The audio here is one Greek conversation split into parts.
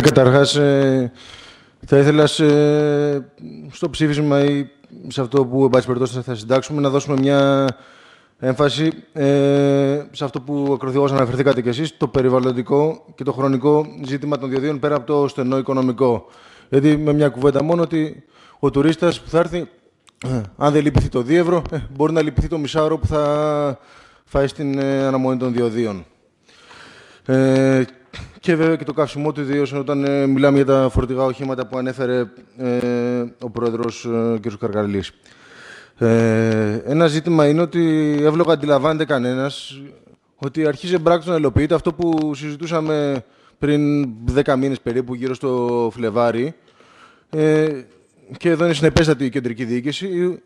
Καταρχάς, ε, θα ήθελα σε, στο ψήφισμα ή σε αυτό που εν πάση περιπτώσει, θα συντάξουμε να δώσουμε μια έμφαση ε, σε αυτό που ακροθυγώς αναφερθήκατε κι εσείς, το περιβαλλοντικό και το χρονικό ζήτημα των διοδίων πέρα από το στενό οικονομικό. Γιατί με μια κουβέντα μόνο ότι ο τουρίστας που θα έρθει, ε, αν δεν λυπηθεί το δίευρο, ε, μπορεί να λυπηθεί το μισάωρο που θα φάει στην ε, αναμονή των διοδίων. Ε, και βέβαια και το καύσιμό του, ιδίως όταν ε, μιλάμε για τα φορτηγά οχήματα που ανέφερε ε, ο πρόεδρος ε, κ. Καρκαλής. Ε, ένα ζήτημα είναι ότι εύλογα αντιλαμβάνεται κανένας ότι αρχίζει εμπράκτος να υλοποιείται αυτό που συζητούσαμε πριν 10 μήνες περίπου, γύρω στο Φλεβάρι. Ε, και εδώ είναι συνεπέστατη η κεντρική διοίκηση.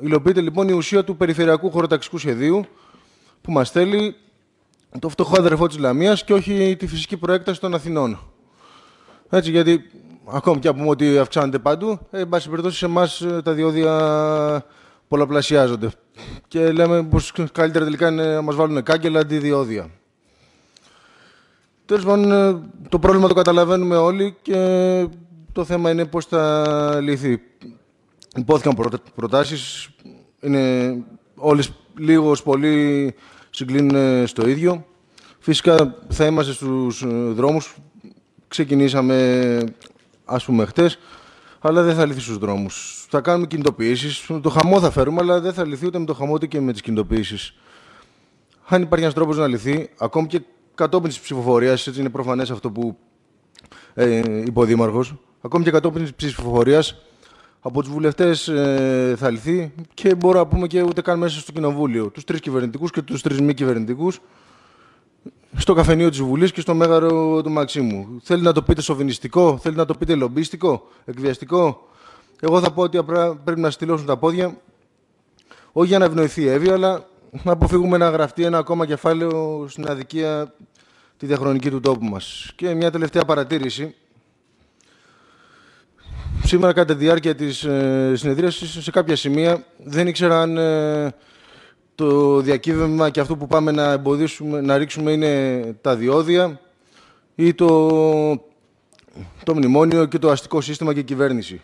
Υλοποιείται λοιπόν η ουσία του περιφερειακού χωροταξικού σχεδίου που μας θέλει το φτωχό αδερφό της Λαμίας και όχι τη φυσική προέκταση των Αθηνών. Έτσι, γιατί ακόμη και αν πούμε ότι αυξάνεται παντού, ε, εν πάση περιπτώσει σε εμάς τα διόδια πολλαπλασιάζονται. Και λέμε πως καλύτερα τελικά είναι να μας βάλουν κάγκελα αντί διόδια. Τέλος πάντων, ε, το πρόβλημα το καταλαβαίνουμε όλοι και το θέμα είναι πώς θα λυθεί. Υπόθηκαν προτάσεις, είναι όλες λίγος πολύ συγκλίνουν στο ίδιο. Φυσικά θα είμαστε στους ε, δρόμους. Ξεκινήσαμε, ας πούμε, χτες, αλλά δεν θα λυθεί στους δρόμους. Θα κάνουμε κινητοποιήσεις. Το χαμό θα φέρουμε, αλλά δεν θα λυθεί ούτε με το χαμό ούτε και με τις κινητοποιήσεις. Αν υπάρχει ένας τρόπος να λυθεί, ακόμη και κατόπιν της ψηφοφορίας, έτσι είναι προφανές αυτό που ε, είπε ο Δήμαρχος, ακόμη και κατόπιν της ψηφοφορίας, από τους βουλευτές ε, θα λυθεί και μπορώ να πούμε και ούτε καν μέσα στο κοινοβούλιο. Τους τρεις κυβερνητικούς και τους τρεις μη κυβερνητικούς στο καφενείο της Βουλής και στο μέγαρο του Μαξίμου. Θέλει να το πείτε σοβινιστικό, θέλει να το πείτε λομπίστικο, εκβιαστικό. Εγώ θα πω ότι πρέπει να στυλώσουν τα πόδια, όχι για να ευνοηθεί η Εύη, αλλά να αποφύγουμε να γραφτεί ένα ακόμα κεφάλαιο στην αδικία τη διαχρονική του τόπου μας. Και μια τελευταία παρατήρηση. Σήμερα κατά τη διάρκεια της ε, συνεδρίασης, σε κάποια σημεία, δεν ήξερα αν ε, το διακύβευμα και αυτό που πάμε να εμποδίσουμε, να ρίξουμε είναι τα διόδια ή το, το μνημόνιο και το αστικό σύστημα και η κυβέρνηση.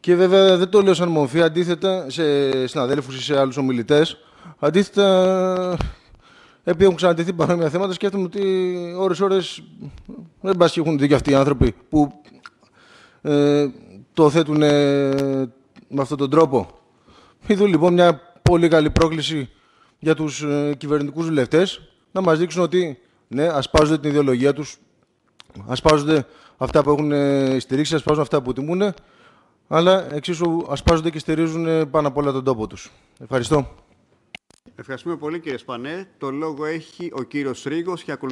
Και βέβαια δεν το λέω σαν μορφή, αντίθετα σε συναδέλφους ή σε άλλους ομιλητές, αντίθετα επειδή έχουν ξανατεθεί παρόμοια θέματα, σκέφτομαι ότι ώρες-ώρες δεν πας και έχουν δει και αυτοί οι άνθρωποι που ε, το θέτουν με αυτόν τον τρόπο. Είδου λοιπόν μια πολύ καλή πρόκληση για τους ε, κυβερνητικούς βουλευτές να μας δείξουν ότι ναι, ασπάζονται την ιδεολογία τους, ασπάζονται αυτά που έχουν ε, στηρίξει, ασπάζουν αυτά που τιμούν, αλλά εξίσου ασπάζονται και στηρίζουν ε, πάνω απ' όλα τον τόπο τους. Ευχαριστώ. Ευχαριστούμε πολύ κύριε Σπανέ. Το λόγο έχει ο κύριος Ρίγος και ακολουθεί